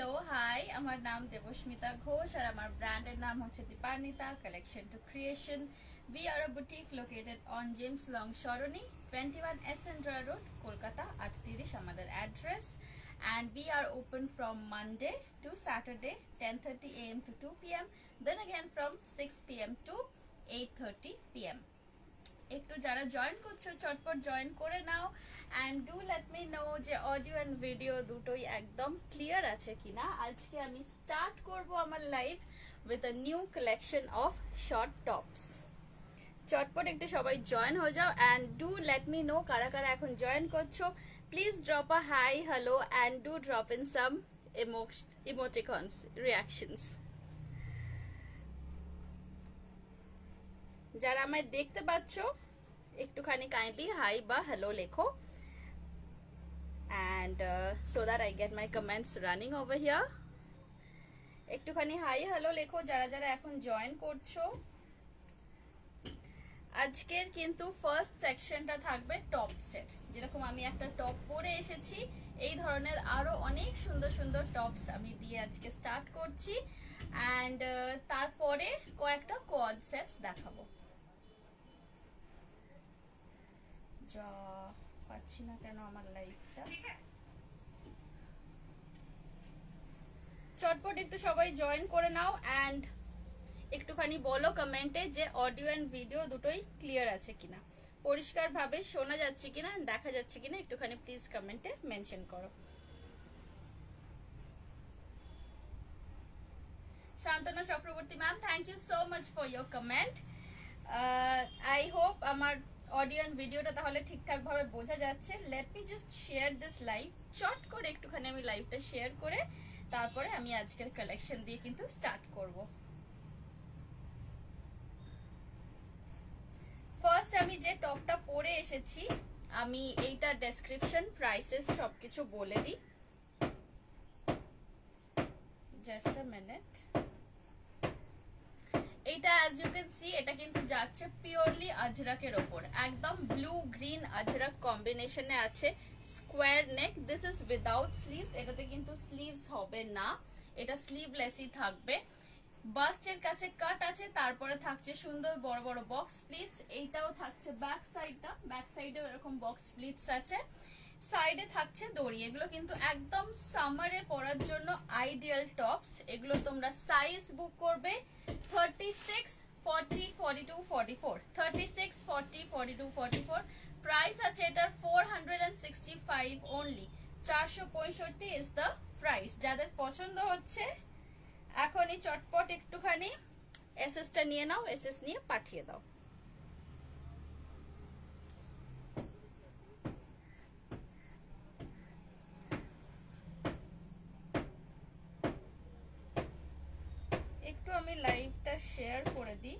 Hello hi আমার নাম দেবস্মিতা ঘোষ আর আমার ব্র্যান্ডের নাম হচ্ছে Dipanwita collection to creation we are boutique located on James Long Sarani twenty one S এসেন্ড্রয়া road Kolkata আট তিরিশ আমাদের address and we are open from Monday to Saturday ten thirty A M to two P M then again from six P M to eight thirty P M একটু যারা join করছ, চটপট join করে নাও and do let me know যে audio and video দুটোই একদম clear আছে কিনা। আজকে আমি স্টার্ট করব আমার life with a new collection of short tops চটপট একটু সবাই জয়েন হয়ে যাও and do let me know কারা কারা এখন জয়েন করছ। Please drop a hi hello and do drop in some emoticons reactions যারা আমায় দেখতে পাচ্ছ, একটুখানি কাইন্ডলি হাই বা হ্যালো লেখো। And so that I get my comments running over here একটুখানি হাই হ্যালো লেখো, যারা যারা এখন জয়েন করছ। আজকের কিন্তু ফার্স্ট সেকশনটা থাকবে টপ সেট যেরকম আমি একটা টপ পরে এসেছি, এই ধরনের আরও অনেক সুন্দর সুন্দর টপস আমি দিয়ে আজকে স্টার্ট করছি। অ্যান্ড তারপরে কয়েকটা কোয়াড সেটস দেখাবো। যা পাচ্ছি না কেন আমার লাইফটা চটপট একটু সবাই জয়েন করে নাও অ্যান্ড একটুখানি বলো কমেন্টে যে অডিও অ্যান্ড ভিডিও দুটোই ক্লিয়ার আছে কিনা। পরিষ্কারভাবে শোনা যাচ্ছে কিনা দেখা যাচ্ছে কিনা একটুখানি প্লিজ কমেন্টে মেনশন করো। Shantana Chakraborty ma'am thank you so much for your comment I hope আমার অডিও ভিডিওটা তাহলে ঠিকঠাক ভাবে বোঝা যাচ্ছে। Let me just share this live চট করে একটুখানি আমি লাইভটা শেয়ার করে তারপরে আমি আজকের কালেকশন দিয়ে কিন্তু স্টার্ট করব। ফার্স্ট আমি যে টপটা পরে এসেছি, আমি এইটা ডেসক্রিপশন প্রাইসেস সবকিছু বলে দিই। জাস্ট আ মিনিট এইটা অ্যাজ ইউ ক্যান সি এটা কিন্তু যাচ্ছে পিওরলি আজরাকের ওপর। একদম ব্লু গ্রিন আজরাক কম্বিনেশনে আছে square neck this is without sleeves এটাতে কিন্তু স্লিভস হবে না, এটা স্লিভলেসই থাকবে। বাস্টের কাছে কাট আছে, তারপরে থাকছে সুন্দর বড় বড় বক্স প্লিটস এইটাও থাকছে ব্যাক সাইডটা ব্যাক সাইডেও এরকম বক্স প্লিটস আছে। সাইডে থাকছে দড়ি। এগুলো কিন্তু একদম সামারে পরার জন্য আইডিয়াল টপস এগুলো তোমরা সাইজ বুক করবে thirty six forty forty two forty four thirty six forty forty two forty four price আছে এটার four hundred and sixty five only চারশো পঁয়ষট্টি ইজ দ্য প্রাইস যাদের পছন্দ হচ্ছে, এখনই চটপট একটুখানি এসএসটা নিয়ে নাও এসএস নিয়ে পাঠিয়ে দাও একটু আমি লাইভটা শেয়ার করে দিই।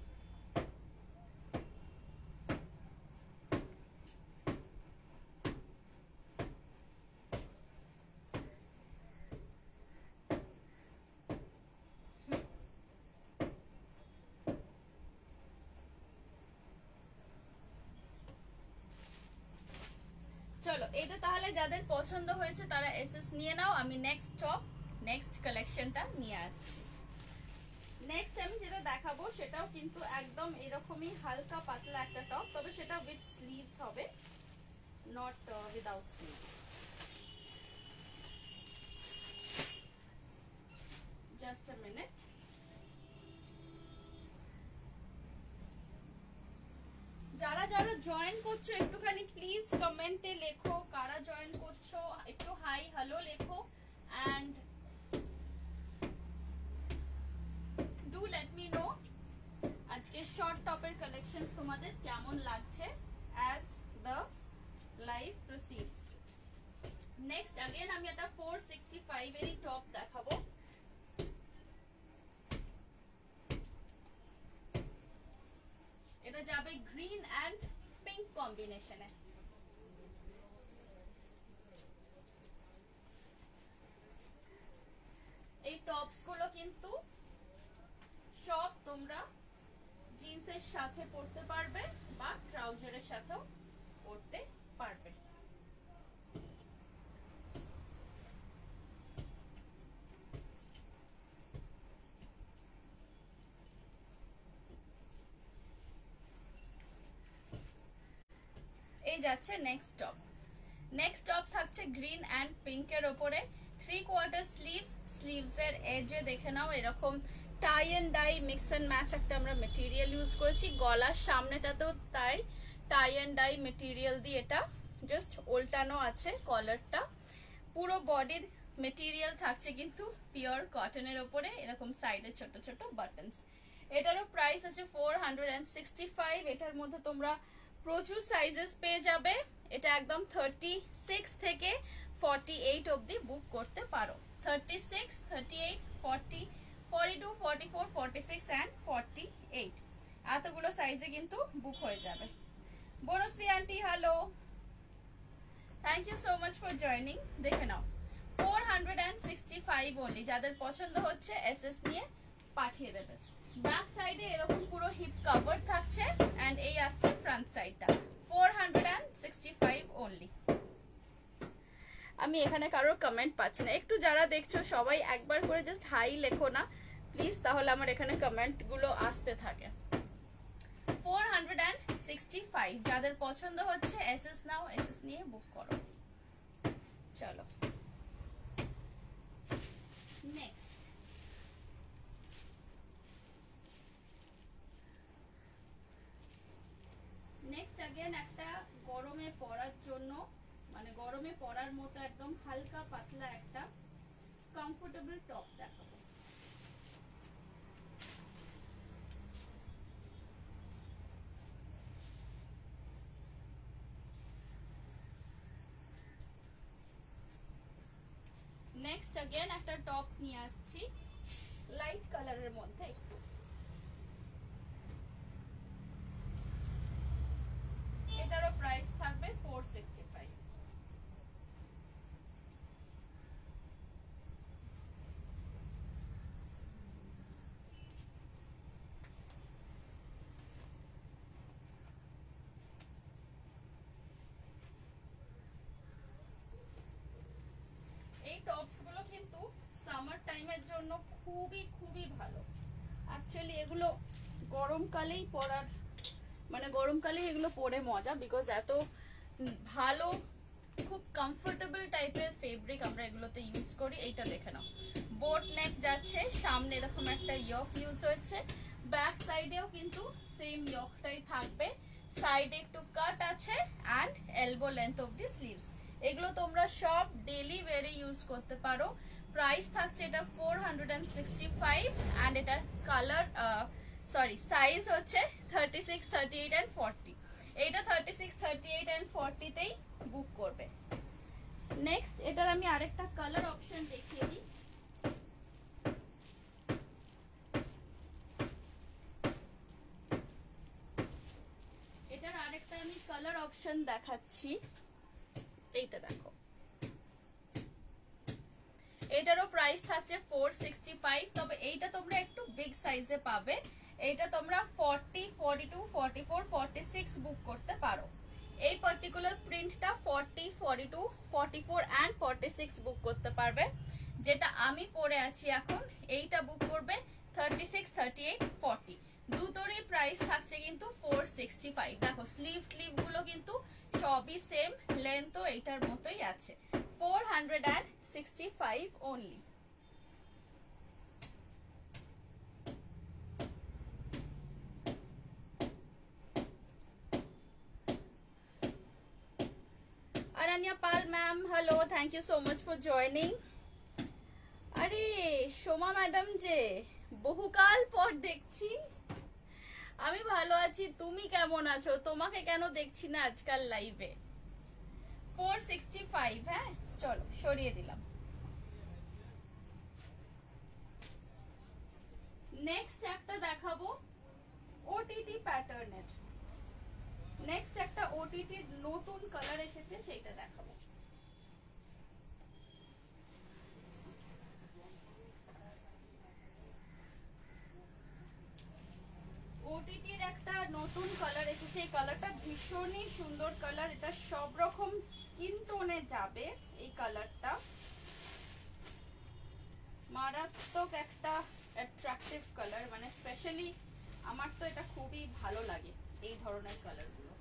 চলো এটা তাহলে যাদের পছন্দ হয়েছে তারা এসএস নিয়ে নাও, আমি নেক্সট টপ নেক্সট কালেকশনটা নিয়ে আসছি। নেক্সট আমি যেটা দেখাবো সেটাও কিন্তু একদম এরকমই হালকা পাতলা একটা টপ তবে সেটা উইথ স্লিভস হবে not without sleeves just a minute যারা যারা জয়েন করছ একটুখানি প্লিজ কমেন্টে লেখো, কারা জয়েন করছ, একটু হাই হ্যালো লেখো and do late me know আজকে শর্ট টপের কালেকশনস তোমাদের কেমন লাগছে as the live proceeds next again আমি একটা 465 এরই টপ দেখাবো এটা যাবে গ্রিন অ্যান্ড পিঙ্ক কম্বিনেশনে এই টপস গুলো কিন্তু টপ তোমরা জিন্সের সাথে পরতে পারবে বা ট্রাউজারের সাথেও পরতে পারবে। এই যাচ্ছে নেক্সট টপ নেক্সট টপ থাকছে গ্রিন অ্যান্ড পিঙ্কের ওপরে। থ্রি কোয়ার্টার স্লিভস স্লিভসের এজে দেখে নাও এরকম tie and dye mix and match একটা আমরা মেটেরিয়াল ইউজ করেছি। গলার সামনেটাতেও তাই টাই অ্যান্ড ডাই মেটেরিয়াল দিয়ে এটা জাস্ট ওল্টানো আছে কলারটা পুরো বডির মেটেরিয়াল থাকছে কিন্তু পিওর কটনের ওপরে, এরকম সাইডে ছোট ছোট বাটনস এটারও প্রাইস আছে ফোর এটার মধ্যে তোমরা প্রচুর সাইজেস পেয়ে যাবে। এটা একদম থার্টি সিক্স থেকে ফর্টি এইট অবধি বুক করতে পারো। Thirty six thirty eight forty forty two forty four forty six and forty eight এতগুলো সাইজে কিন্তু বুক হয়ে যাবে। Banashree aunty hello thank you so much for joining দেখে নাও। Four hundred and sixty five only যাদের পছন্দ হচ্ছে এস এস নিয়ে পাঠিয়ে দেবে। ব্যাক সাইডে এরকম পুরো হিপ কভার থাকছে। অ্যান্ড এই আসছে ফ্রন্ট সাইডটা four hundred and sixty five only আমি এখানে কারোর কমেন্ট পাচ্ছি না। একটু যারা দেখছ, সবাই একবার করে জাস্ট হাই লেখো না। প্লিজ তাহলে আমার এখানে কমেন্টগুলো আসতে থাকে। Four hundred and sixty five যাদের পছন্দ হচ্ছে এস এস নাও এস এস নিয়ে বুক করো। চলো। নেক্সট নেক্সট অ্যাগেন গরমে পরার মতো একদম হালকা পাতলা একটা কমফোর্টেবল টপ দেখাবো নেক্সট अगेन একটা টপ নিয়ে আসছি লাইট কালারের মধ্যে একটু এটারও প্রাইস থাকবে ফোর সিক্সটি ফাইভ সামার টাইমের জন্য খুবই খুবই ভালো। অ্যাকচুয়ালি এগুলো গরমকালেই পরার মানে গরমকালে এগুলো পরে মজা বিকজ এত ভালো, খুব কমফোর্টেবল টাইপের ফেব্রিক আমরা এগুলোতে ইউজ করি, এইটা দেখে নাও। বোট নেক যাচ্ছে, সামনে এরকম একটা ইয়ক ইউজ হচ্ছে। ব্যাক সাইডেও কিন্তু সেম ইয়কটাই থাকবে। সাইডে একটু কাট আছে and elbow length of the sleeves এগুলো তোমরা সব ডেলি ওয়ারে ইউজ করতে পারো। প্রাইস থাকছে এটা four hundred and sixty five and এটার কালার সরি সাইজ হচ্ছে thirty six thirty eight and forty এইটা thirty six thirty eight and ফর্টিতেই book করবে। নেক্সট এটার আমি আরেকটা কালার অপশন দেখিয়ে দিই। এটার আরেকটা আমি কালার অপশন দেখাচ্ছি। এইটা দেখো। এটারও প্রাইস থাকছে ফোর সিক্সটি ফাইভ তবে এইটা তোমরা একটু বিগ সাইজে পাবে। এইটা তোমরা forty forty two forty four forty six book করতে পারো। এই পার্টিকুলার প্রিন্টটা forty forty two forty four and six book করতে পারবে। যেটা আমি পরে আছি এখন, এইটা বুক করবে thirty six thirty eight forty দুটোরই প্রাইস থাকছে কিন্তু ফোর সিক্সটি ফাইভ দেখো স্লিভ স্লিভগুলো কিন্তু সবই সেম লেন্থও এইটার মতোই আছে। Four hundred and sixty five only Ananya Pal ma'am, hello, thank you so much for joining. আরে সোমা ম্যাডাম যে বহুকাল পর দেখছি আমি ভালো আছি তুমি কেমন আছো তোমাকে কেন দেখছি না আজকাল লাইভে ফোর সিক্সটি ফাইভ হ্যাঁ চলো, সরিয়ে দিলাম। নেক্সট একটা দেখাবো ওটিটি প্যাটার্নের নেক্সট একটা ওটিটির নতুন কালার এসেছে, সেইটা দেখাবো। একটা নতুন কালার এসেছে, এই কালারটা ভীষণই সুন্দর কালার এটা সব রকম স্কিন টোনে যাবে এই কালারটা মারাত্মক একটা অ্যাট্রাকটিভ কালার মানে স্পেশালি আমার তো এটা খুবই ভালো লাগে এই ধরনের কালারগুলো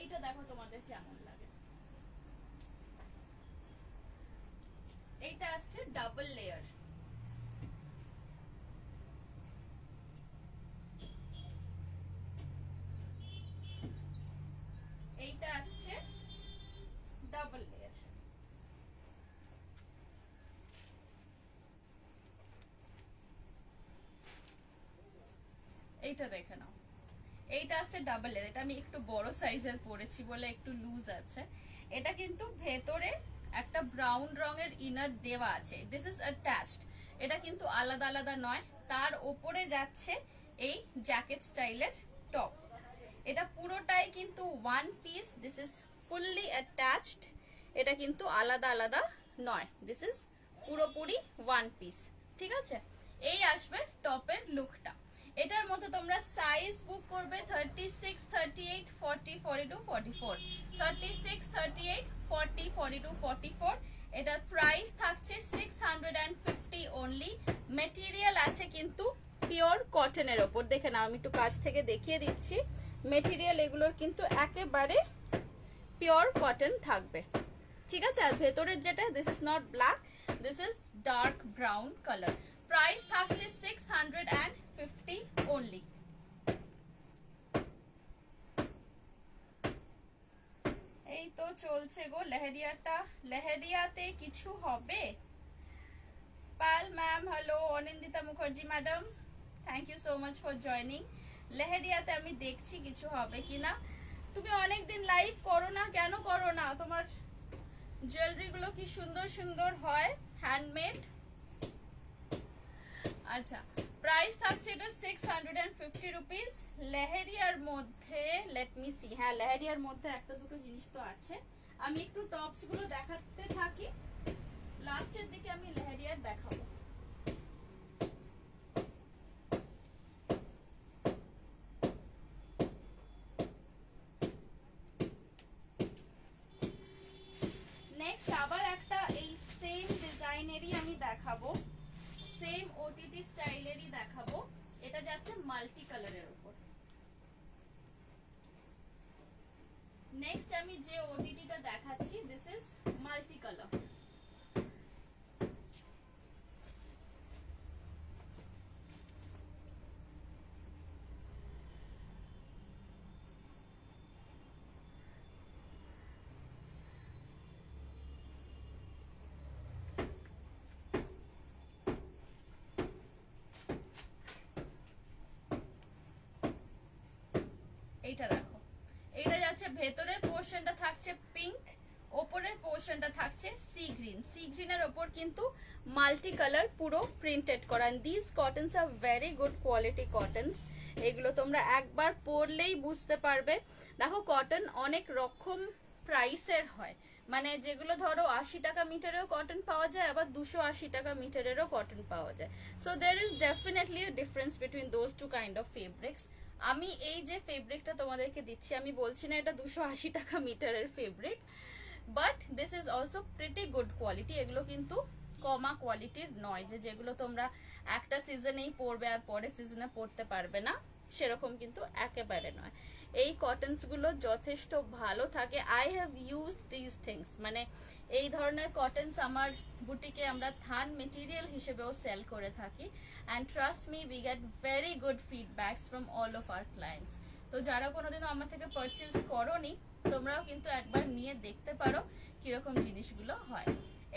এইটা দেখো তোমাদের কেমন লাগে। এইটা আসছে ডাবল লেয়ার এইটা দেখে নাও। এইটা আছে ডাবল লেয়ার এটা আমি একটু বড় সাইজের পরেছি বলে একটু লুজ আছে। এটা কিন্তু ভেতরে একটা ব্রাউন রঙের ইনার দেওয়া আছে। দিস ইজ অ্যাটাচড এটা কিন্তু আলাদা আলাদা নয়, তার ওপরে যাচ্ছে এই জ্যাকেট স্টাইলের টপ এটা পুরোটাই কিন্তু one piece this is fully attached এটা কিন্তু আলাদা আলাদা নয় দিস ইজ পুরোপুরি ওয়ান পিস ঠিক আছে? এই আসবে টপের লুকটা এটার মধ্যে তোমরা সাইজ বুক করবে thirty six thirty eight forty forty two forty four thirty six thirty eight forty forty two forty four এটার প্রাইস থাকছে six hundred and fifty only material আছে কিন্তু পিওর কটনের ওপর। দেখে নাও, আমি একটু কাছ থেকে দেখিয়ে দিচ্ছি। মেটেরিয়াল এগুলোর কিন্তু একেবারে পিওর কটন থাকবে। ঠিক আছে? আর ভেতরের যেটা this is not black this is dark brown colour price থাকছে six hundred and fifty only এই তো চলছে গো, লেহেরিয়াটা। লেহেরিয়াতে কিছু হবে? Pal ma'am, hello, Anindita Mukherjee, madam thank you so much for joining লেহেরিয়াতে আমি দেখছি কিছু হবে কিনা। তুমি অনেক দিন লাইভ করো না, কেন করো না? তোমার জুয়েলারিগুলো কি সুন্দর সুন্দর হয়? হ্যান্ডমেড আচ্ছা প্রাইস থাকছে এটা six hundred and fifty rupees লেহেরিয়ার মধ্যে লেট মি সি হ্যাঁ লেহেরিয়ার মধ্যে একটা দুটো জিনিস তো আছে। আমি একটু টপসগুলো দেখাতে থাকি। লাস্টের দিকে আমি লেহেরিয়ার দেখাবো। নেক্সট আবার একটা এই সেম ডিজাইনেরই আমি দেখাবো। সেম ওটিটি স্টাইলেরই দেখাবো। এটা যাচ্ছে মাল্টি কালারের উপর। নেক্সট আমি যে ওটিটিটা দেখাচ্ছি দিস ইজ মাল্টি কালার এইটা দেখো। এইটা যাচ্ছে, ভেতরের পোর্শনটা থাকছে পিঙ্ক ওপরের পোর্শনটা থাকছে সি গ্রিন সি গ্রিনের ওপর কিন্তু মাল্টি কালার পুরো প্রিন্টেড করা। This cottons are very good quality cottons এগুলো তোমরা একবার পরলেই বুঝতে পারবে। দেখো কটন অনেক রকম প্রাইসের হয়। মানে যেগুলো ধরো আশি টাকা মিটারেও কটন পাওয়া যায়, আবার দুশো আশি টাকা মিটারেরও কটন পাওয়া যায়। So there is definitely difference between those two kind of fabrics আমি এই যে ফেব্রিকটা তোমাদেরকে দিচ্ছি, আমি বলছি না এটা দুশো আশি টাকা মিটারের fabric but this is also pretty good quality এগুলো কিন্তু কমা কোয়ালিটির নয় যে যেগুলো তোমরা একটা সিজনেই পরবে আর পরে সিজনে পরতে পারবে না, সেরকম কিন্তু একেবারে নয়। এই কটনসগুলো যথেষ্ট ভালো থাকে। I have use this things মানে এই ধরনের কটন আমার বুটিকে আমরা থান মেটেরিয়াল হিসেবেও সেল করে থাকি। And trust me we get very good feedbacks from all of our clients তো যারা কোনোদিনও আমার থেকে পারচেস করনি, তোমরাও কিন্তু একবার নিয়ে দেখতে পারো কীরকম জিনিসগুলো হয়।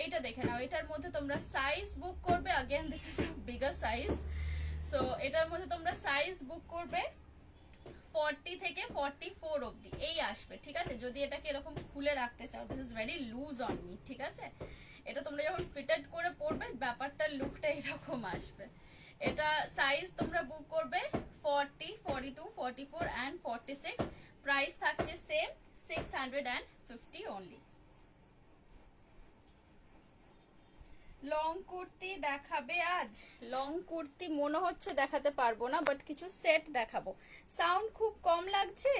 এইটা দেখে নাও, এটার মধ্যে তোমরা সাইজ বুক করবে। Again this is bigger size so এটার মধ্যে তোমরা সাইজ বুক করবে। ফর্টি থেকে ফর্টি ফোর অবধি। এই আসবে, ঠিক আছে? যদি এটাকে এরকম খুলে রাখতে চাও this is very loose on me ঠিক আছে? এটা তোমরা যখন ফিটেড করে পড়বে ব্যাপারটার লুকটা এরকম আসবে। এটা সাইজ তোমরা বুক করবে forty forty two forty four and forty six price থাকছে same six hundred and fifty only long kurti দেখাবে আজ? লং কুর্তি মনে হচ্ছে দেখাতে পারব না বাট কিছু সেট দেখাবো। সাউন্ড খুব কম লাগছে?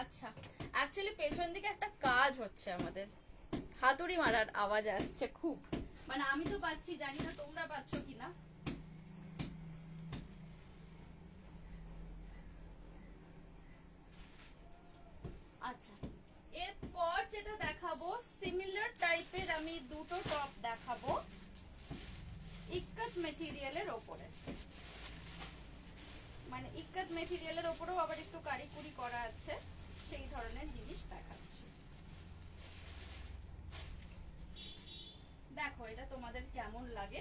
আচ্ছা অ্যাকচুয়ালি পেছন দিকে একটা কাজ হচ্ছে আমাদের। হাতুড়ি মারার আওয়াজ আসছে খুব। মানে আমি তো পাচ্ছি, জানি না তোমরা পাচ্ছ কি না আচ্ছা যেটা দেখাবো সিমিলার টাইপের আমি দুটো টপ দেখাবো। ইক্কাত মেটেরিয়ালের ওপরে। মানে ইক্কাত মেটেরিয়ালের ওপরেও আবার একটু কারিকুরি করা আছে, সেই ধরনের জিনিস দেখাচ্ছি। দেখো, এটা তোমাদের কেমন লাগে?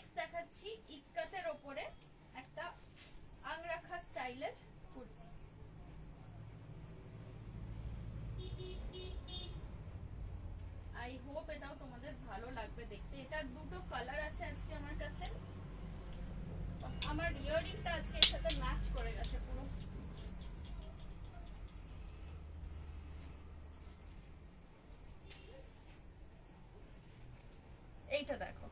নেক্সট দেখাচ্ছি ইক্কাতের ওপরে একটা আংরাখা স্টাইলের কুর্তি। আই হোপ এটাও তোমাদের ভালো লাগবে দেখতে। এটার দুটো কালার আছে আজকে আমার কাছে। আমার ইয়ারিংটা আজকে এর সাথে ম্যাচ করে গেছে পুরো এইটা দেখো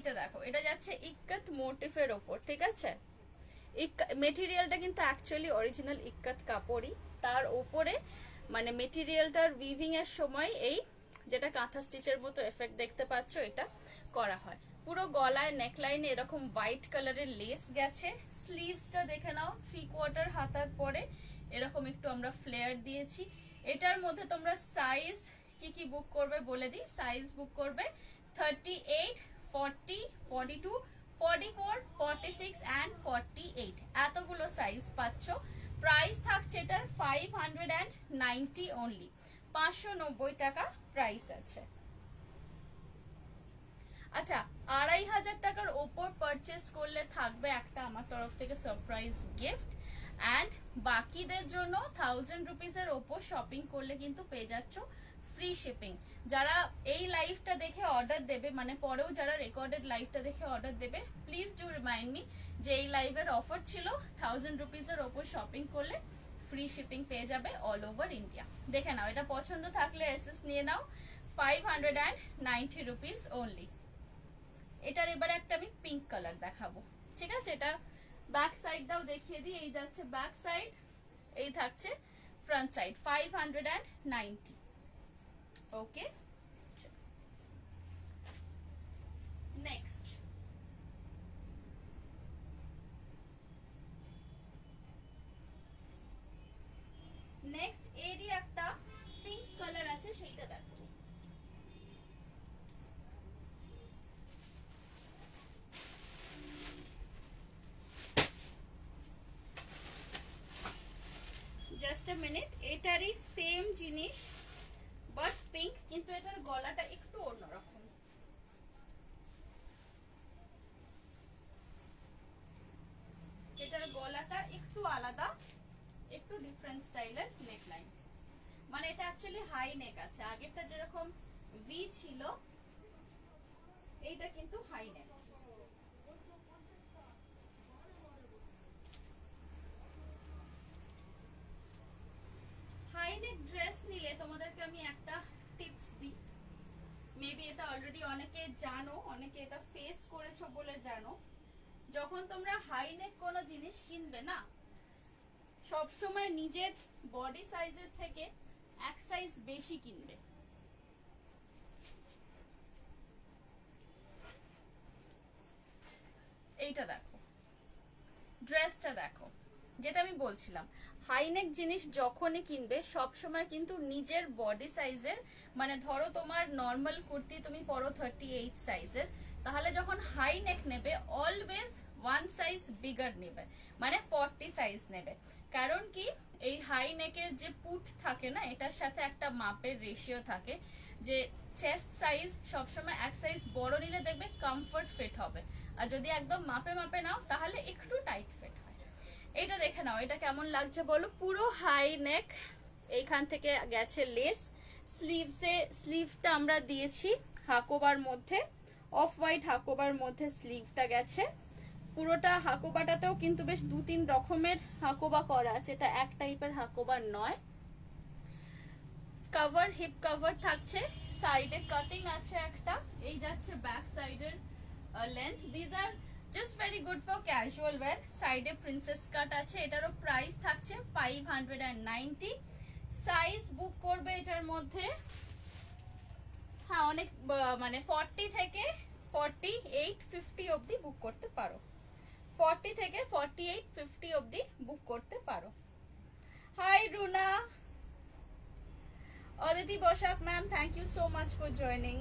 এইটা দেখো, এটা যাচ্ছে ইক্কাত মোটিফের ওপর, ঠিক আছে? মেটেরিয়ালটা কিন্তু অ্যাকচুয়ালি অরিজিনাল ইক্কাত কাপড়ই। তার ওপরে মানে মেটেরিয়ালটার উইভিং এর সময় এই যেটা কাঁথা স্টিচের মতো এফেক্ট দেখতে পাচ্ছ, এটা করা হয়। পুরো গলায় নেকলাইনে এরকম হোয়াইট কালারের লেস গেছে। স্লিভসটা দেখে নাও থ্রি কোয়ার্টার হাতার পরে, এরকম একটু আমরা ফ্লেয়ার দিয়েছি। এটার মধ্যে তোমরা সাইজ কি কি বুক করবে বলে দিই। সাইজ বুক করবে thirty eight forty forty two forty four forty এতগুলো সাইজ পাচ্ছ। প্রাইস থাকছে এটার ফাইভ হান্ড্রেড অ্যান্ড পাঁচশো নব্বই টাকা প্রাইস আছে। আচ্ছা আড়াই হাজার টাকার ওপর পারচেস করলে থাকবে একটা আমার তরফ থেকে সারপ্রাইজ গিফট অ্যান্ড বাকিদের জন্য থাউজেন্ড রুপিসের ওপর শপিং করলে কিন্তু পেয়ে যাচ্ছ ফ্রি শিপিং যারা এই লাইভটা দেখে অর্ডার দেবে মানে পরেও যারা রেকর্ডেড লাইভটা দেখে অর্ডার দেবে প্লিজ ডু রিমাইন্ড মি যে এই লাইভের অফার ছিল থাউজেন্ড রুপিসের ওপর শপিং করলে ফ্রি শিপিং পেয়ে যাবে অল ওভার ইন্ডিয়া দেখে নাও, এটা পছন্দ থাকলে এসএস নিয়ে নাও five hundred and ninety rupees only এটার এবার একটা আমি পিঙ্ক কালার দেখাবো। ঠিক আছে? এটা ব্যাক সাইডটাও দেখিয়ে দিই, এই যাচ্ছে ব্যাক সাইড এই থাকছে front side five hundred and ninety okay next next এরই একটা পিঙ্ক কালার আছে, সেইটা দেখো। জাস্ট আ মিনিট এটারই সেম জিনিস বাট পিঙ্ক কিন্তু এটার গলাটা একটু অন্যরকম। এটার গলাটা একটু আলাদা, একটু ডিফারেন্ট স্টাইলের নেকলাইন মানে এটা অ্যাকচুয়ালি হাই নেক আছে। আগেরটা যেরকম ভি ছিল, এইটা কিন্তু হাই নেক হাইনেক ড্রেস নিলে তোমাদেরকে আমি একটা টিপস দিই মেবি এটা অলরেডি অনেকে জানো, অনেকে এটা ফেস করেছ বলে জানো। যখন তোমরা হাইনেক কোনো জিনিস কিনবে না সব সময় নিজের বডি সাইজের থেকে এক সাইজ বেশি কিনবে। এইটা দেখো। ড্রেসটা দেখো। যেটা আমি বলছিলাম হাইনেক জিনিস যখনই কিনবে, সব সময় কিন্তু নিজের বডি সাইজের মানে ধরো তোমার নর্মাল কুর্তি তুমি পরো থার্টি এইট সাইজের তাহলে যখন হাই নেক নেবে অলওয়েজ ওয়ান সাইজ বিগার নেবে মানে ফর্টি সাইজ নেবে। কারণ কি, এই হাই নেকের যে পুট থাকে না, এটার সাথে একটা মাপের রেশিও থাকে, যে চেস্ট সাইজ সবসময় এক সাইজ বড় নিলে দেখবে কমফর্ট ফিট হবে। আর যদি একদম মাপে মাপে নাও, তাহলে একটু টাইট ফিট এটা দেখে নাও, এটা কেমন লাগছে বলো? পুরো হাই নেক এইখান থেকে গেছে লেস স্লিভসে স্লিভটা আমরা দিয়েছি হাকোবার মধ্যে। অফ হোয়াইট হাকোবার মধ্যে স্লিভটা গেছে। পুরোটা হাকোবাটাতেও কিন্তু বেশ দু তিন রকমের হাকোবা করা আছে। এটা এক টাইপের হাকোবার নয়। কভার হিপ কভার থাকছে। সাইডে কাটিং আছে একটা। এই যাচ্ছে ব্যাক সাইডের length these are just very good for casual wear সাইডে প্রিন্সেস কাট আছে, এটারও প্রাইস থাকছে five hundred and ninety size book করবে এটার মধ্যে। হ্যাঁ অনেক মানে ফর্টি থেকে ফর্টি এইট ফিফটি অবধি বুক করতে পারো। ফর্টি থেকে ফর্টি এইট ফিফটি অবধি বুক করতে পারো। Hi Runa Aditi Basak ma'am thank you so much for joining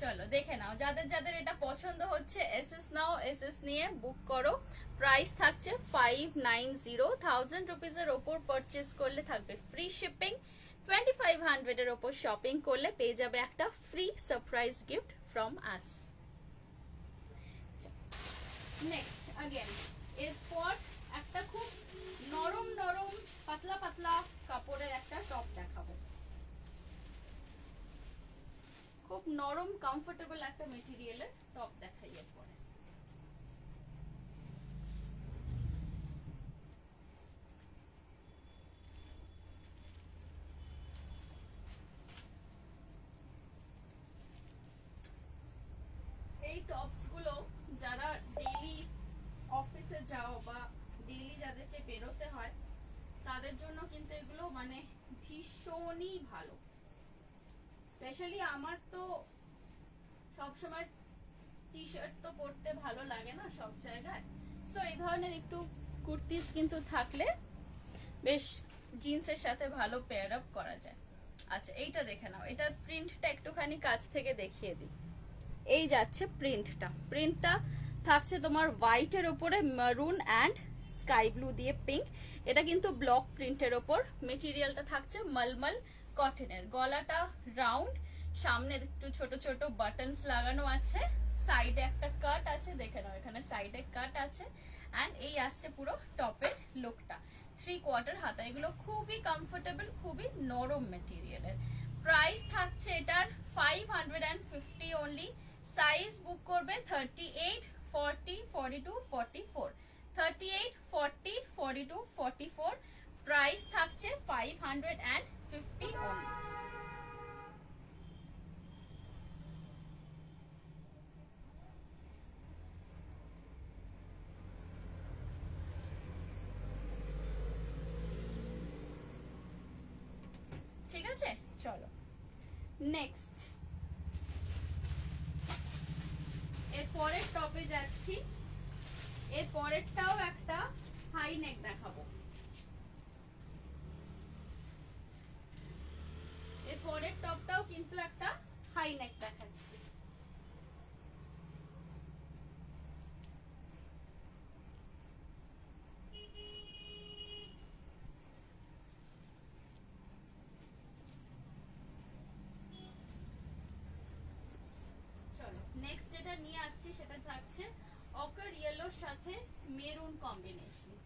চলো, দেখে নাও। যাদের যাদের এটা পছন্দ হচ্ছে এসএস নাও এসএস নিয়ে বুক করো। প্রাইস থাকছে ফাইভ নাইন জিরো থাউজেন্ড রুপিজের ওপর পারচেস করলে থাকবে ফ্রি শিপিং টোয়েন্টি ফাইভ হান্ড্রেডের ওপর শপিং করলে পেয়ে যাবে একটা free surprise gift from us next again এরপর একটা খুব নরম নরম, পাতলা পাতলা কাপড়ের একটা টপ দেখাবো। খুব নরম কমফোর্টেবল একটা মেটেরিয়ালের টপ দেখাই এরপরে। এই টপসগুলো যারা ডেইলি অফিসে যাও বা ডেইলি যাদেরকে বেরোতে হয়, তাদের জন্য কিন্তু এগুলো মানে ভীষণই ভালো। স্পেশালি আমার তো সবসময় টি শার্ট তো পরতে ভালো লাগে না সব জায়গায়। সো এই ধরনের একটু কুর্তিস কিন্তু থাকলে বেশ জিন্সের সাথে ভালো পেয়ার আপ করা যায়। আচ্ছা এইটা দেখে নাও। এটার প্রিন্টটা একটুখানি কাছ থেকে দেখিয়ে দিই। এই যাচ্ছে প্রিন্টটা প্রিন্টটা থাকছে তোমার হোয়াইটের ওপরে মারুন অ্যান্ড স্কাই ব্লু দিয়ে পিঙ্ক এটা কিন্তু ব্লক প্রিন্টের ওপর। মেটেরিয়ালটা থাকছে মলমল। কটনের গলাটা রাউন্ড সামনে একটু ছোট ছোট বাটনস লাগানো আছে। সাইডে একটা কাট আছে, দেখে নাও এখানে সাইডে কাট আছে। অ্যান্ড এই আসছে পুরো টপের লুকটা থ্রি কোয়ার্টার হাতা, এগুলো খুবই কমফোর্টেবল খুবই নরম মেটেরিয়ালের প্রাইস থাকছে এটার five hundred and fifty only size book করবে thirty eight forty forty two forty four thirty eight forty forty two forty four price থাকছে five hundred and fifty only ঠিক আছে? চলো। নেক্সট এর পরের টপে যাচ্ছি। এর পরেরটাও একটা হাই নেক দেখাবো এর পরের টপটাও কিন্তু একটা হাই নেক দেখাচ্ছি চলো নেক্সট যেটা নিয়ে আসছি সেটা থাকছে অকার ইয়েলোর সাথে মেরুন কম্বিনেশন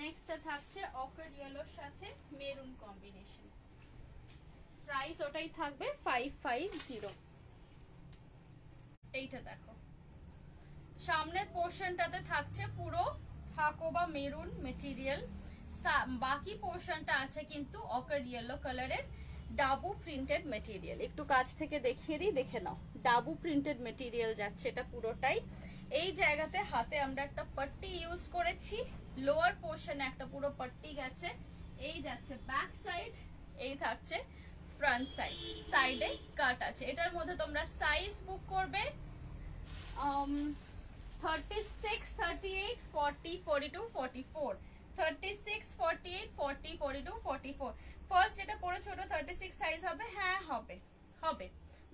নেক্সটটা থাকছে অকার ইয়েলোর সাথে মেরুন কম্বিনেশন প্রাইস ওটাই থাকবে ফাইভ ফাইভ জিরো এইটা দেখো। সামনের পোর্শনটাতে থাকছে পুরো হাকোবা মেরুন মেটেরিয়াল বাকি পোর্শনটা আছে কিন্তু অকার ইয়েলো কালারের ডাবু প্রিন্টেড মেটেরিয়াল একটু কাছ থেকে দেখিয়ে দিই, দেখে নাও। ডাবু প্রিন্টেড মেটেরিয়াল যাচ্ছে এটা পুরোটাই। এই জায়গাতে হাতে আমরা একটা পট্টি ইউজ করেছি। লোয়ার পোর্শনে একটা পুরো পট্টি গেছে, এই যাচ্ছে ব্যাক সাইড এই থাকছে ফ্রন্ট সাইড সাইডে কাট আছে। এটার মধ্যে তোমরা সাইজ বুক করবে thirty six thirty eight forty forty two forty four thirty six forty eight forty forty two forty four first যেটা পরে ছোট থার্টি সিক্স সাইজ হবে? হ্যাঁ হবে। হবে।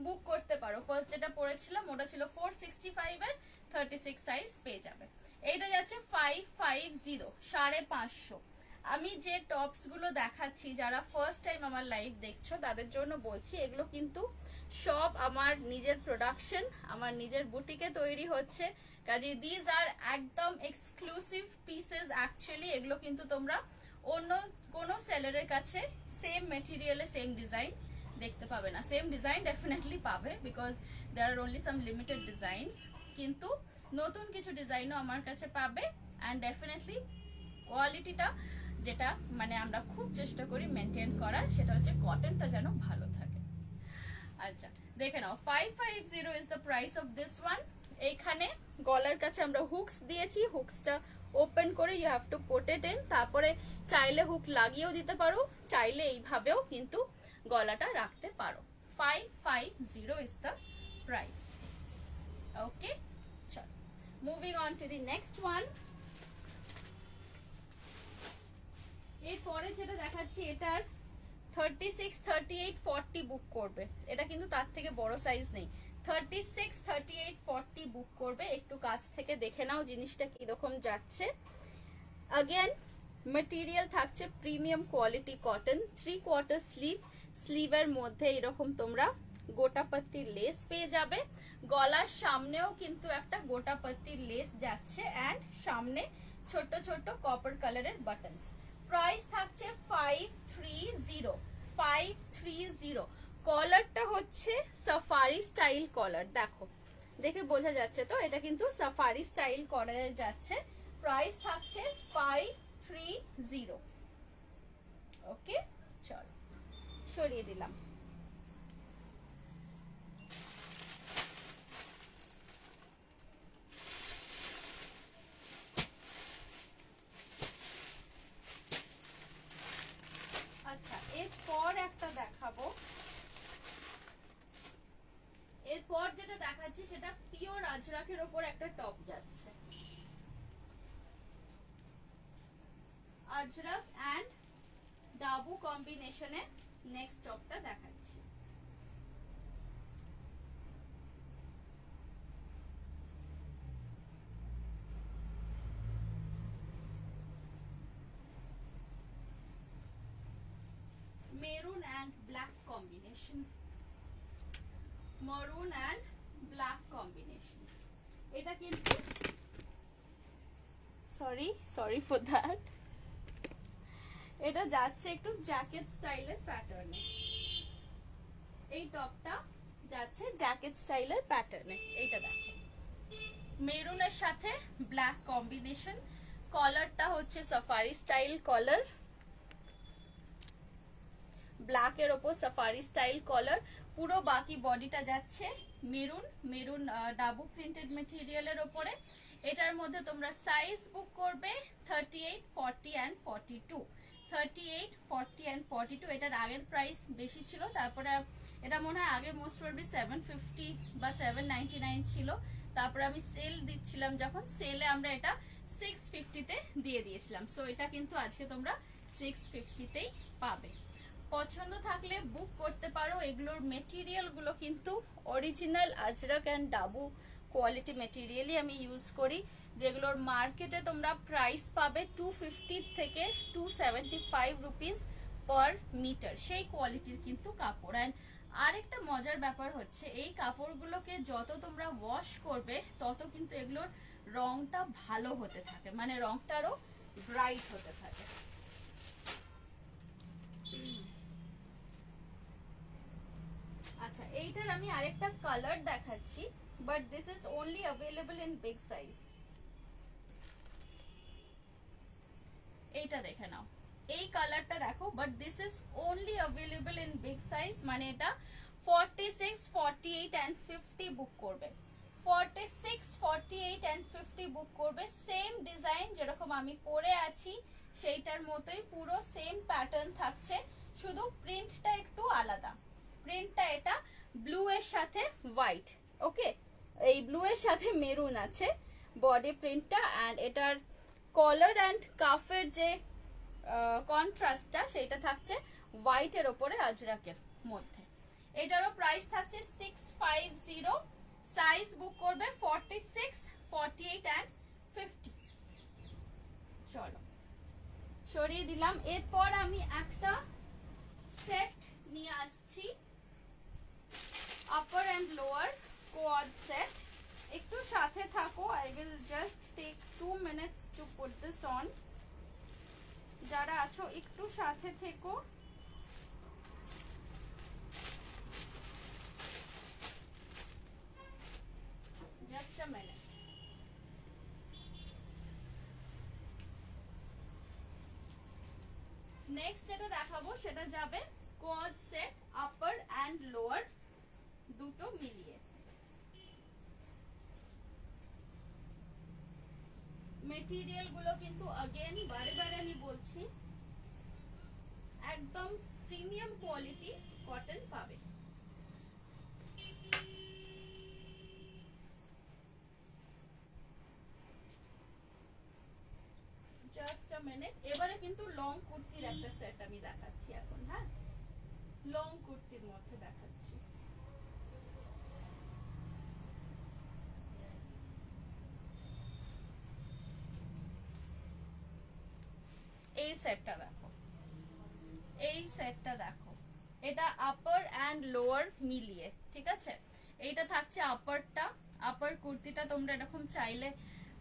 বুক করতে পারো। ফার্স্ট যেটা পড়েছিলাম ওটা ছিল ফোর সিক্সটি ফাইভের থার্টি সিক্স সাইজ পেয়ে যাবে। এইটা যাচ্ছে ফাইভ ফাইভ জিরো সাড়ে পাঁচশো। আমি যে টপসগুলো দেখাচ্ছি, যারা ফার্স্ট টাইম আমার লাইভ দেখছ, তাদের জন্য বলছি, এগুলো কিন্তু সব আমার নিজের প্রোডাকশন আমার নিজের বুটিকে তৈরি হচ্ছে। কাজে দিজ আর একদম এক্সক্লুসিভ পিসেস অ্যাকচুয়ালি এগুলো কিন্তু তোমরা অন্য কোনো সেলারের কাছে সেম মেটেরিয়ালে সেম ডিজাইন দেখতে পাবে না। সেম ডিজাইন ডেফিনেটলি পাবে because there are only some limited designs কিন্তু নতুন কিছু ডিজাইনও আমার কাছে পাবে। অ্যান্ড ডেফিনেটলি কোয়ালিটিটা যেটা মানে আমরা খুব চেষ্টা করি মেনটেন করার, সেটা হচ্ছে কটনটা যেন ভালো থাকে। আচ্ছা দেখে নাও five five zero is the price of this one এইখানে গলার কাছে আমরা হুকস দিয়েছি হুকসটা ওপেন করে you have to put it in তারপরে চাইলে হুক লাগিয়েও দিতে পারো, চাইলে এইভাবেও কিন্তু গলাটা রাখতে পারো। Five five zero is the price okay চল। Moving on to the next one এরপরে যেটা দেখাচ্ছি, এটার thirty six thirty eight forty book করবে। এটা কিন্তু তার থেকে বড় সাইজ নেই। Thirty six thirty eight forty book করবে। একটু কাছ থেকে দেখে নাও জিনিসটা কীরকম যাচ্ছে। আগেন মেটেরিয়াল থাকছে premium quality cotton three quarter sleeve স্লিভের মধ্যে এরকম তোমরা গোটাপত্তির লেস পেয়ে যাবে। গলার সামনেও কিন্তু একটা গোটাপত্তির লেস যাচ্ছে অ্যান্ড সামনে ছোট ছোট কপার কালারের বাটনস প্রাইস থাকছে five three zero five three zero কলারটা হচ্ছে সাফারি স্টাইল কলার দেখো, দেখে বোঝা যাচ্ছে তো? এটা কিন্তু সাফারি স্টাইল কলারে যাচ্ছে। প্রাইস থাকছে ফাইভ থ্রি জিরো ওকে চল, সরিয়ে দিলাম আচ্ছা এরপর একটা দেখাবো এরপর যেটা দেখাচ্ছি সেটা পিওর আজরাকের ওপর একটা টপ যাচ্ছে। আজরাক অ্যান্ড ডাবু কম্বিনেশনে নেক্সট টপটা দেখাচ্ছি। Maroon and black combination maroon and black combination এটা কিন্তু সরি সরি ফর দ্যাট এটা যাচ্ছে একটু জ্যাকেট স্টাইলের প্যাটার্নে এই টপটা যাচ্ছে জ্যাকেট স্টাইলের প্যাটার্নে এইটা দেখো। মেরুনের সাথে ব্ল্যাক কম্বিনেশন কলারটা হচ্ছে সাফারি স্টাইল কলার ব্ল্যাক এর ওপর সাফারি স্টাইল কলার পুরো বাকি বডিটা যাচ্ছে মেরুন মেরুন ডাবু প্রিন্টেড মেটেরিয়ালের ওপরে। এটার মধ্যে তোমরা সাইজ বুক করবে thirty eight forty and forty two thirty eight forty and forty two এটার আগের প্রাইস বেশি ছিল, তারপরে এটা মনে হয় আগে মোস্ট প্রবলি সেভেন ফিফটি বা সেভেন নাইনটি নাইন ছিল। তারপরে আমি সেল দিচ্ছিলাম যখন সেলে আমরা এটা সিক্স ফিফটিতে দিয়ে দিয়েছিলাম। সো এটা কিন্তু আজকে তোমরা সিক্স ফিফটিতেই পাবে। পছন্দ থাকলে বুক করতে পারো, এগুলোর মেটিরিয়ালগুলো কিন্তু original Ajrak and Dabu quality মেটেরিয়ালই আমি ইউজ করি, যেগুলোর মার্কেটে তোমরা প্রাইস পাবে টু ফিফটি থেকে two seventy five rupees per metre সেই কোয়ালিটির কিন্তু কাপড়। অ্যান্ড আরেকটা মজার ব্যাপার হচ্ছে, এই কাপড়গুলোকে যত তোমরা ওয়াশ করবে, তত কিন্তু এগুলোর রংটা ভালো হতে থাকে মানে রংটা আরও ব্রাইট হতে থাকে। আচ্ছা এইটার আমি আরেকটা কালার দেখাচ্ছি। But this is only available in big size এইটা দেখে নাও। এই কালারটা দেখো but this is only available in big size মানে এটা forty six forty eight and fifty book করবে। Forty six forty eight and fifty book করবে সেম ডিজাইন যেরকম আমি পরে আছি, সেইটার মতোই পুরো সেম প্যাটার্ন থাকছে, শুধু প্রিন্টটা একটু আলাদা। প্রিন্টটা এটা ব্লু এর সাথে হোয়াইট ওকে এই ব্লু এর সাথে মেরুন আছে বডি প্রিন্টটা অ্যান্ড এটার কলার অ্যান্ড কাফের যে কন্ট্রাস্টটা সেটা থাকছে হোয়াইটের ওপরে আজরাকের মধ্যে। এটারও প্রাইস থাকছে six five zero size book করবে forty six forty eight and fifty চলো, সরিয়ে দিলাম। এরপর আমি একটা সেট নিয়ে আসছি upper and lower coord set একটু সাথে থাকো I will just take two minutes to put this on যারা আছো একটু সাথে থেকো জাস্ট আ মিনিট নেক্সট যেটা দেখাবো, সেটা যাবে coord set upper and lower দুটো মিলিয়ে। মেটেরিয়ালগুলো কিন্তু अगेन বারে বারে আমি বলছি, একদম প্রিমিয়াম কোয়ালিটি কটন পাবে। জাস্ট আ মিনিট এবারে কিন্তু লং কুর্তির একটা সেট আমি দেখাচ্ছি এখন হ্যাঁ? লং কুর্তির মধ্যে দেখা এই সেটটা দেখো। এই সেটটা দেখো। এটা আপার অ্যান্ড লোয়ার মিলিয়ে, ঠিক আছে? এইটা থাকছে আপারটা আপার কুর্তিটা তোমরা এরকম চাইলে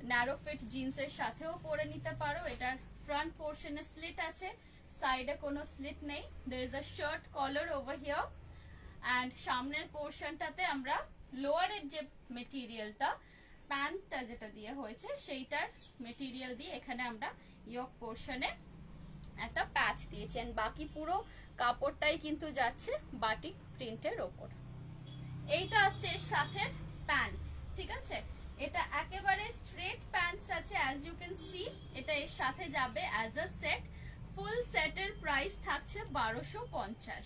ন্যারো ফিট জিন্সের সাথেও পরে নিতে পারো। এটার ফ্রন্ট পোর্শনে স্লিট আছে সাইডে কোনো স্লিট নেই। There is a shirt collar over here and সামনের পোর্শনটাতে আমরা লোয়ারের যে মেটেরিয়ালটা প্যান্টটা যেটা দিয়ে হয়েছে, সেইটার মেটেরিয়াল দিয়ে এখানে আমরা ইয়ক পোর্শনে একটা প্যাচ দিয়েছি and বাকি পুরো কাপড়টাই কিন্তু যাচ্ছে বাটিক প্রিন্টের ওপর। এইটা আসছে এর সাথে প্যান্টস, ঠিক আছে? এটা একেবারে স্ট্রেট প্যান্টস আছে অ্যাজ ইউ ক্যান সি এটা এর সাথে যাবে অ্যাজ আ সেট ফুল সেটের প্রাইস থাকছে বারোশো পঞ্চাশ।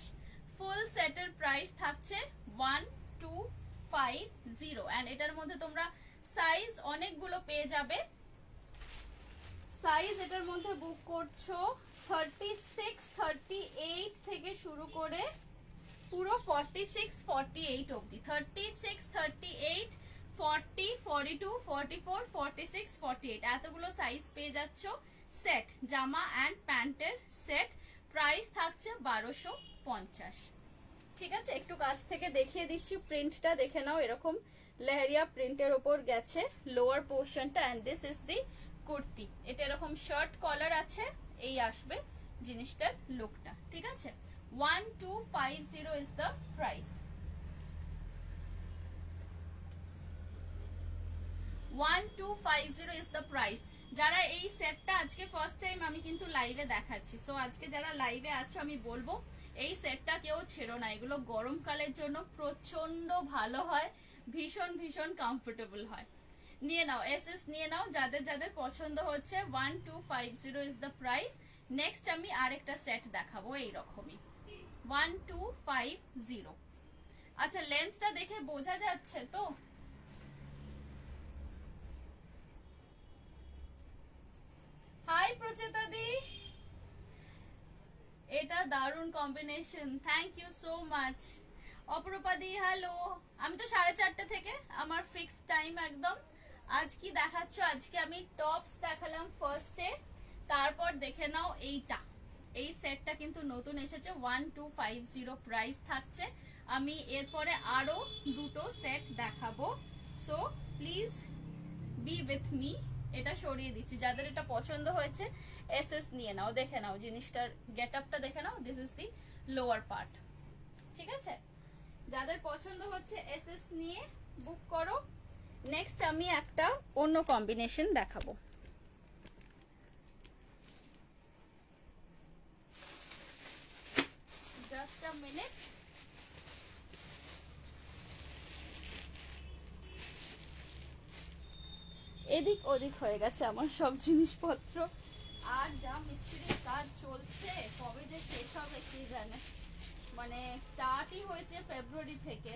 ফুল সেটের প্রাইস থাকছে one two five zero and এটার মধ্যে তোমরা সাইজ অনেকগুলো পেয়ে যাবে। সাইজ এটার মধ্যে বুক করছ থার্টি সিক্স থার্টি এইট থেকে শুরু করে পুরো ফর্টি সিক্স ফর্টি এইট অব্দি thirty six thirty eight forty forty two forty four forty six forty eight এতগুলো সাইজ পেয়ে যাচ্ছ। সেট জামা অ্যান্ড প্যান্টের সেট প্রাইস থাকছে বারোশো পঞ্চাশ। ঠিক আছে? একটু কাছ থেকে দেখিয়ে দিচ্ছি। প্রিন্টটা দেখে নাও এরকম। লেহেরিয়া প্রিন্টের ওপর গেছে। লোয়ার পোর্শনটা and this is the kurti. এটা এরকম শার্ট কলার আছে, এই আসবে জিনিসটার লুকটা ঠিক আছে? One two five zero is the price one two five zero is the price যারা এই সেটটা আজকে ফার্স্ট টাইম আমি কিন্তু লাইভে দেখাচ্ছি সো আজকে যারা লাইভে আছো, আমি বলব, এই সেটটা কেউ ছেড়ো না। এগুলো গরমকালের জন্য প্রচণ্ড ভালো হয়, ভীষণ ভীষণ কমফোর্টেবল হয়। নিয়ে নাও এস এস নিয়ে নাও, যাদের যাদের পছন্দ হচ্ছে one two five zero is the price next আমি আরেকটা সেট দেখাবো এইরকমই। ওয়ান টু ফাইভ জিরো আচ্ছা লেন্থটা দেখে বোঝা যাচ্ছে তো? হাই প্রচেতা দি। এটা দারুণ combination thank you so much Aparupa di hello আমি তো সাড়ে চারটে থেকে, আমার ফিক্সড টাইম একদম। আজ কি দেখাচ্ছ? আজকে আমি টপস দেখালাম ফার্স্টে তারপর দেখে নাও এইটা। এই সেটটা কিন্তু নতুন এসেছে। One two five zero price থাকছে। আমি এরপরে আরও দুটো সেট দেখাবো। So please be with me এটা সরিয়ে দিচ্ছি। যাদের এটা পছন্দ হয়েছে এস এস নিয়ে নাও। দেখে নাও জিনিসটার গেট আপটা দেখে নাও। This is the lower part ঠিক আছে? যাদের পছন্দ হচ্ছে এস এস নিয়ে বুক করো। নেক্সট আমি একটা অন্য কম্বিনেশন দেখাবো। এদিক ওদিক হয়ে গেছে আমার সব জিনিসপত্র। আর যা মিস্ত্রির কাজ চলছে, কবে যে শেষ হবে কে জানে। মানে স্টার্টই হয়েছে ফেব্রুয়ারি থেকে।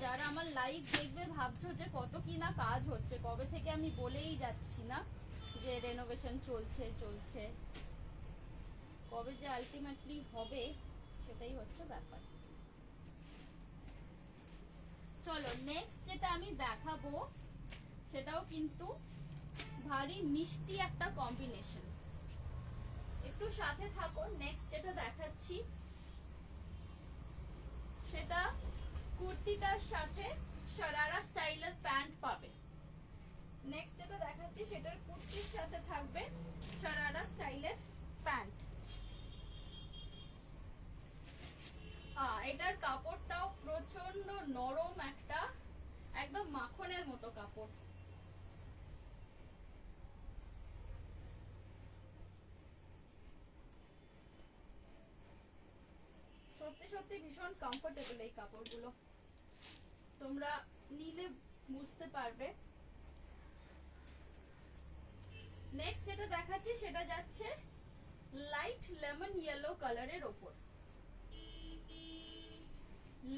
যারা আমার লাইভ দেখবে ভাবছ যে কত কি না কাজ হচ্ছে, কবে থেকে আমি বলেই যাচ্ছি না যে রেনোভেশন চলছে চলছে। কবে যে আলটিমেটলি হবে, সেটাই হচ্ছে ব্যাপার। চলো নেক্সট যেটা আমি দেখাবো, সেটাও কিন্তু ভারী মিষ্টি একটা কম্বিনেশন একটু সাথে থাকো নেক্সট যেটা দেখাচ্ছি, সেটা কুর্তিটার সাথে শরারা স্টাইলের প্যান্ট পাবে। নেক্সট যেটা দেখাচ্ছি, সেটার কুর্তির সাথে থাকবে শরারা স্টাইলের প্যান্ট। এটার কাপড়টাও প্রচণ্ড নরম একটা, একদম মাখনের মতো কাপড়। সত্যি সত্যি ভীষণ কমফোর্টেবল এই কাপড়গুলো। তোমরা নিলে বুঝতে পারবে। নেক্সট যেটা দেখাচ্ছি, সেটা যাচ্ছে লাইট লেমন ইয়েলো কালারের ওপর।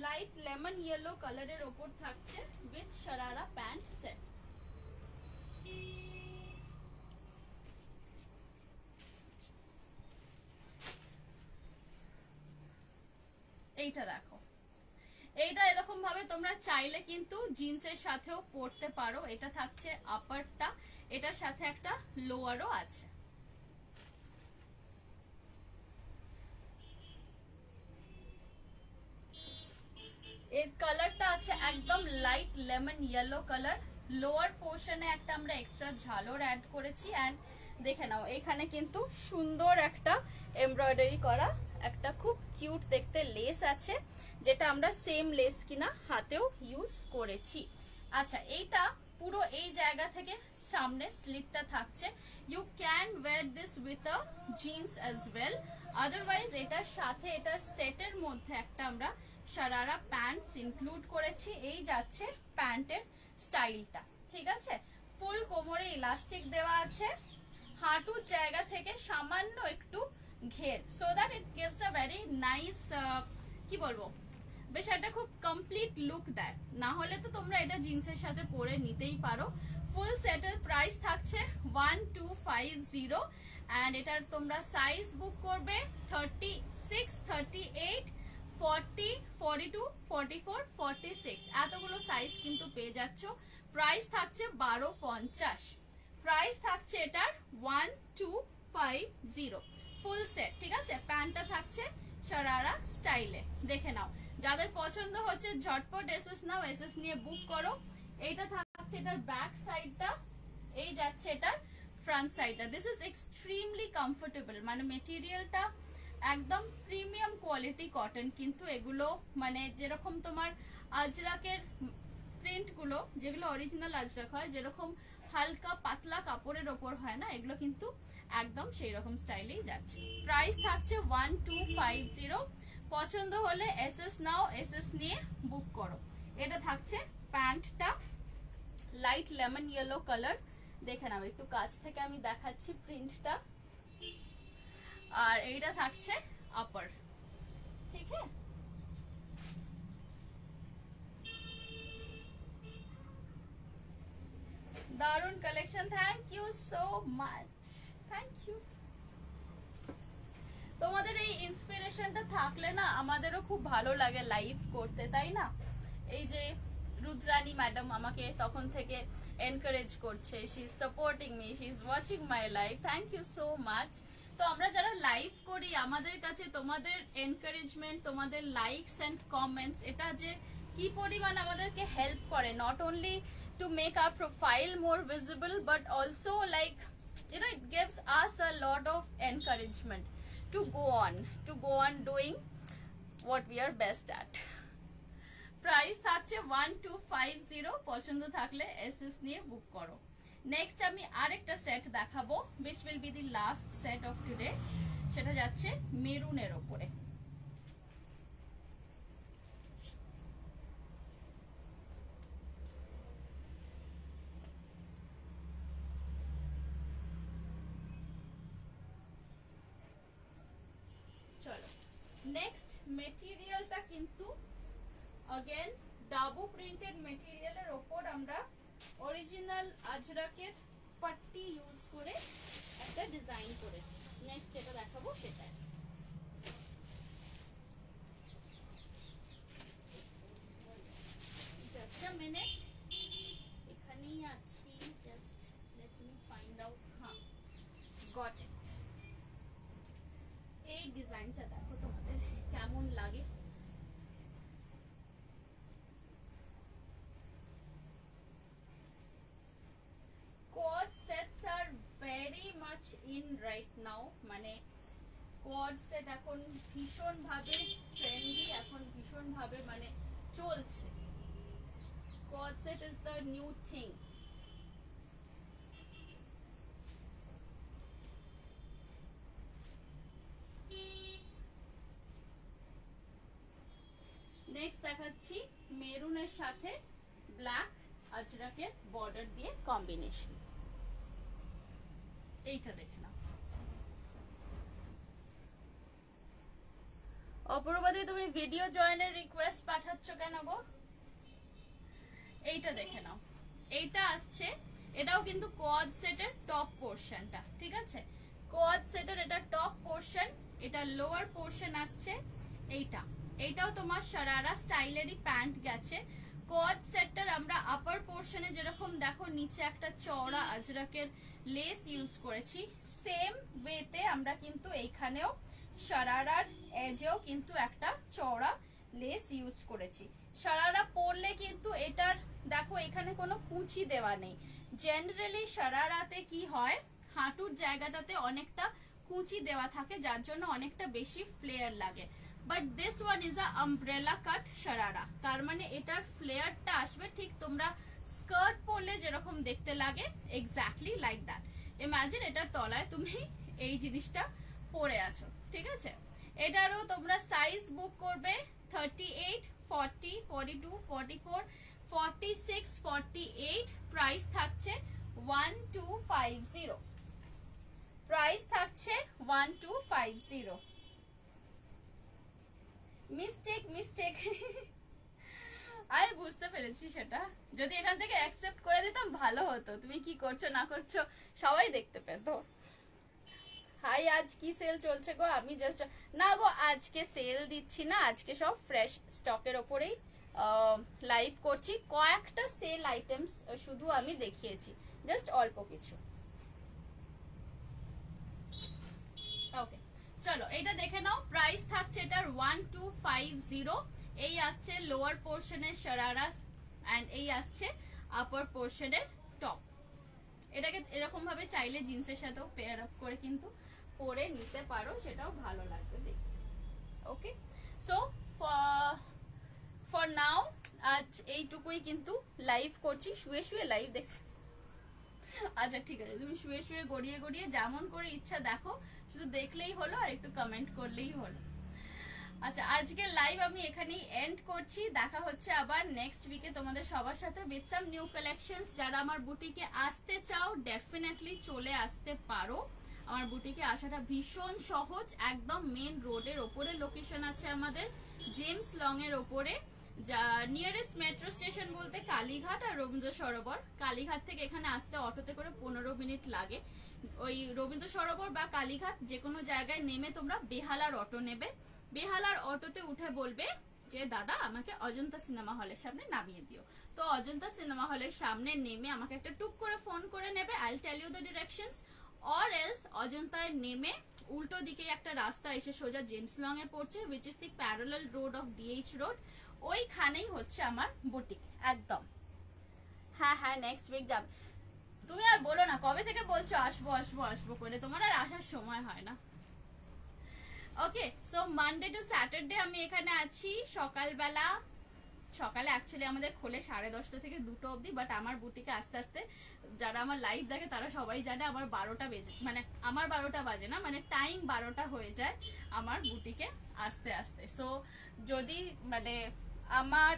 লাইট লেমন ইয়েলো কালারের ওপর থাকছে উইথ শারারা প্যান্ট সেট এইটা দেখো। এইটা এরকম ভাবে তোমরা চাইলে কিন্তু জিন্সের সাথেও পরতে পারো। এটা থাকছে আপারটা এটার সাথে একটা লোয়ারও আছে। এর কালারটা আছে একদম light lemon yellow colour lower পোর্শনে একটা আমরা এক্সট্রা ঝালর অ্যাড করেছি। অ্যান্ড দেখে নাও, এখানে কিন্তু সুন্দর একটা এমব্রয়ডারি করা একটা খুব কিউট দেখতে লেস আছে, যেটা আমরা সেম লেস কিনা হাতেও ইউজ করেছি। আচ্ছা এইটা পুরো এই জায়গা থেকে সামনে স্লিপটা থাকছে। You can wear this with a jeans as well otherwise এটার সাথে এটার সেটের মধ্যে একটা আমরা সারারা প্যান্টস ইনক্লুড করেছি। এই যাচ্ছে প্যান্টের স্টাইলটা, ঠিক আছে? ফুল কোমরে ইলাস্টিক দেওয়া আছে। হাঁটুর জায়গা থেকে সামান্য একটু ঘের so that it gives a very nice কি বলব? বেশ একটা খুব কমপ্লিট লুক দেয়। না হলে তো তোমরা এটা জিন্সের সাথে পরে নিতেই পারো। ফুল সেটের প্রাইস থাকছে one two five zero and এটার তোমরা সাইজ বুক করবে thirty six thirty eight forty forty two forty four forty six এতগুলো সাইজ কিন্তু পেয়ে যাচ্ছ। প্রাইস থাকছে বারো পঞ্চাশ। প্রাইস থাকছে এটার one two five zero full set ঠিক আছে? প্যান্টটা থাকছে সারারা স্টাইলে। দেখে নাও। যাদের পছন্দ হচ্ছে, ঝটপট এসএস নাও, এসএস নিয়ে বুক করো। এইটা থাকছে এটার ব্যাক সাইডটা এই যাচ্ছে এটার ফ্রন্ট সাইডটা দিস ইজ এক্সট্রিমলি কমফোর্টেবল মানে মেটেরিয়ালটা একদম প্রিমিয়াম কোয়ালিটি কটন কিন্তু এগুলো মানে যেরকম তোমার আজরাকের প্রিন্টগুলো যেগুলো অরিজিনাল আজরাক হয়, যেরকম হালকা পাতলা কাপড়ের ওপর হয় না, এগুলো কিন্তু একদম সেই রকম স্টাইলেই যাচ্ছে। প্রাইস থাকছে ওয়ান টু ফাইভ জিরো পছন্দ হলে এসএস নাও এসএস নিয়ে বুক করো। এটা থাকছে প্যান্টটা লাইট লেমন ইয়েলো কালার দেখে নাও, একটু কাছ থেকে আমি দেখাচ্ছি প্রিন্টটা আর এইটা থাকছে আপার ঠিক আছে? দারুণ collection thank you so much thank you তোমাদের এই ইন্সপিরেশনটা থাকলে না আমাদেরও খুব ভালো লাগে লাইভ করতে, তাই না? এই যে রুদ্রানী ম্যাডাম আমাকে তখন থেকে এনকারেজ করছে she is supporting me she is watching my life thank you so much তো আমরা যারা লাইভ করি, আমাদের কাছে তোমাদের এনকারেজমেন্ট তোমাদের লাইকস অ্যান্ড কমেন্টস এটা যে কি পরিমাণ আমাদেরকে হেল্প করে not only to make our profile more visible but also like know, it gives us a lot of encouragement. To go on, to go on doing what we are best at. Price থাকছে one two five zero পছন্দ থাকলে S S নিয়ে book করো। Next আমি আরেকটা set দেখাবো which will be the last set of today সেটা যাচ্ছে মেরুনের ওপরে চলো নেক্সট মেটেরিয়ালটা কিন্তু অগেন ডাবু প্রিন্টেড মেটেরিয়ালের ওপর আমরা অরিজিনাল আজরাকের পট্টি ইউজ করে একটা ডিজাইন করেছি। নেক্সট যেটা দেখাবো সেটা জাস্ট আ মিনিট এই ডিজাইনটা দেখো তোমাদের কেমন লাগে। Coord sets are very much in right now মানে কোড সেট এখন ভীষণ ট্রেন্ডি এখন ভীষণ মানে চলছে। Coord set is the new thing next দেখাচ্ছি মেরুনের সাথে ব্ল্যাক আজরাকের বর্ডার দিয়ে কম্বিনেশন এইটা দেখে নাও। অপূর্বাদি, তুমি ভিডিও জয়েনের রিকোয়েস্ট পাঠাচ্ছ কেন গো? এইটা দেখে নাও। এইটা আসছে, এটাও কিন্তু কোয়াড সেটের টপ পোর্শনটা ঠিক আছে? কোয়াড সেটের এটা টপ পোর্শন এটা লোয়ার পোর্শন আসছে, এইটা। এইটাও তোমার সারারা স্টাইলেরই প্যান্ট গেছে। কোয়াড সেটটার আমরা আপার পোর্শনে যেরকম দেখো, নিচে একটা চওড়া আজরাকের লেস ইউজ করেছি। সেম ওয়েতে আমরা কিন্তু এইখানেও সারারার এজেও কিন্তু একটা চওড়া লেস ইউজ করেছি। সারারা পরলে কিন্তু এটার, দেখো এখানে কোনো কুচি দেওয়া নেই। জেনারেলি সারারাতে কি হয়, হাঁটুর জায়গাটাতে অনেকটা কুচি দেওয়া থাকে, যার জন্য অনেকটা বেশি ফ্লেয়ার লাগে। But this one is a umbrella cut sharara তার মানে এটার ফ্লেয়ারটা আসবে ঠিক তোমরা স্কার্ট পরলে যেরকম দেখতে লাগে এক্স্যাক্টলি লাইক দ্যাট ইমাজিন এটার তলায় তুমি এই জিনিসটা পরে আছো ঠিক আছে এটারও তোমরা সাইজ বুক করবে thirty eight forty forty two forty four forty six forty eight price থাকছে one two five zero price থাকছে one two five zero mistake mistake আমি বুঝতে পেরেছি সেটা। যদি এখান থেকে অ্যাকসেপ্ট করে দিতাম, ভালো হতো। তুমি কি করছ, না করছ, সবাই দেখতে পেতো। হাই আজ কি সেল চলছে গো? আমি জাস্ট না গো, আজকে সেল দিচ্ছি না। আজকে সব ফ্রেশ স্টকের ওপরেই লাইভ করছি। কয়েকটা সেল আইটেমস শুধু আমি দেখিয়েছি। জাস্ট অল্প কিছু ওকে চলো, এটা দেখে নাও প্রাইস থাকছে এটার ওয়ান টু ফাইভ জিরো এই আসছে লোয়ার পোর্শনের শারারাস অ্যান্ড এই আসছে আপার পোর্শনের টপ এটাকে এরকম ভাবে চাইলে জিন্সের সাথেও পেয়ার আপ করে কিন্তু পরে নিতে পারো, সেটাও ভালো লাগবে দেখতে। ওকে সো ফর নাও আজ এইটুকুই কিন্তু লাইভ করছি। শুয়ে শুয়ে লাইভ দেখছি। আচ্ছা ঠিক আছে। তুমি শুয়ে শুয়ে গড়িয়ে গড়িয়ে যেমন করে ইচ্ছা দেখো। শুধু দেখলেই হলো আর একটু কমেন্ট করলেই হলো। আচ্ছা আজকে লাইভ আমি এখানেই এন্ড করছি। দেখা হচ্ছে আবার নেক্সট উইকে তোমাদের সবার সাথে উইথ সাম নিউ কালেকশনস যারা আমার বুটিকে আসতে চাও ডেফিনেটলি চলে আসতে পারো। আমার বুটিকে আসাটা ভীষণ সহজ। একদম মেন রোডের ওপরে লোকেশন আছে আমাদের জেমস লং এর ওপরে। যা নিয়ারেস্ট মেট্রো স্টেশন বলতে কালীঘাট আর রবীন্দ্র সরোবর কালীঘাট থেকে এখানে আসতে অটোতে করে পনেরো মিনিট লাগে। ওই রবীন্দ্র সরোবর বা কালীঘাট যে কোনো জায়গায় নেমে তোমরা বেহালার অটো নেবে। বেহালার অটোতে উঠে বলবে যে, দাদা, আমাকে অজন্তা সিনেমা হলের সামনে নামিয়ে দিও। তো অজন্তা সিনেমা হলের সামনে নেমে আমাকে একটা টুক করে ফোন করে নেবে I'll tell you the directions or else অজন্তায় নেমে উল্টো দিকে একটা রাস্তা এসে সোজা জেমস লং এ পড়ছে which is the parallel road of DH road ওইখানেই হচ্ছে আমার বুটিক একদম। হ্যাঁ হ্যাঁ নেক্সট উইক যাবে। তুমি আর বলো না, কবে থেকে বলছো আসব আসব আসব করে? তোমার আর আসার সময় হয় না। Okay so Monday to Saturday আমি এখানে আছি। সকালবেলা, সকালে অ্যাকচুয়ালি আমাদের খোলে সাড়ে দশটা থেকে দুটো অবধি বাট আমার বুটিকে আস্তে আস্তে যারা আমার লাইভ দেখে তারা সবাই জানে আমার বারোটা বেজে মানে আমার বারোটা বাজে না মানে টাইম বারোটা হয়ে যায় আমার বুটিকে আস্তে আস্তে। সো যদি মানে আমার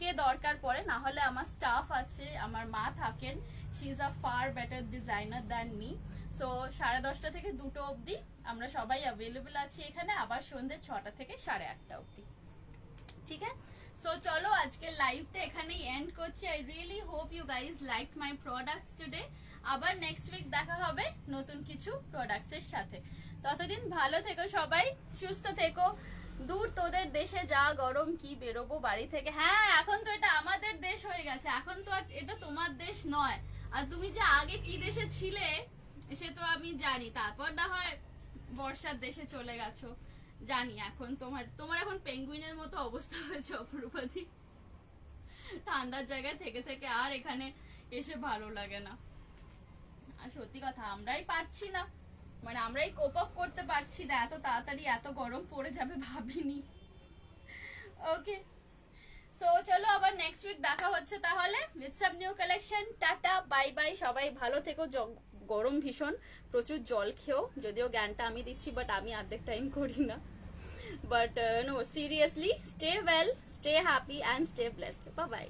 কে দরকার পড়ে, না হলে আমার স্টাফ আছে, আমার মা থাকেন she is a far better designer than me so সাড়ে দশটা থেকে দুটো অবধি আমরা সবাই অ্যাভেলেবল আছি এখানে, আবার সন্ধ্যে ছটা থেকে সাড়ে আটটা অবধি। ঠিক আছে? সো চলো আজকে লাইভটা এখানেই এন্ড করছি। I really hope you guys like my products today আবার নেক্সট উইক দেখা হবে নতুন কিছু প্রোডাক্টসের সাথে। ততদিন ভালো থেকো সবাই, সুস্থ থেকো। দূর তোদের দেশে যা গরম, কি বেরোবো বাড়ি থেকে? হ্যাঁ এখন তো এটা আমাদের দেশ হয়ে গেছে। এখন তো আর এটা তোমার দেশ নয়। আর তুমি যে আগে কি দেশে ছিলে, সে তো আমি জানি। তারপর না হয় বর্ষার দেশে চলে গেছো। জানি এখন তোমার তোমার এখন পেঙ্গুইনের মতো অবস্থা হয়েছে অপরূপাধি ঠান্ডার জায়গায় থেকে থেকে আর এখানে এসে ভালো লাগে না। আর সত্যি কথা, আমরাই পারছি না। মানে আমরাই কোপ আপ করতে পারছি না, এত তাড়াতাড়ি এত গরম পড়ে যাবে ভাবিনি। ওকে সো চলো আবার নেক্সট উইক দেখা হচ্ছে তাহলে। With some new collection tata bye bye সবাই ভালো থেকো গরম ভীষণ, প্রচুর জল খেও। যদিও জ্ঞানটা আমি দিচ্ছি বাট আমি অর্ধেক টাইম করি না। But no seriously stay well stay happy and stay blessed bye bye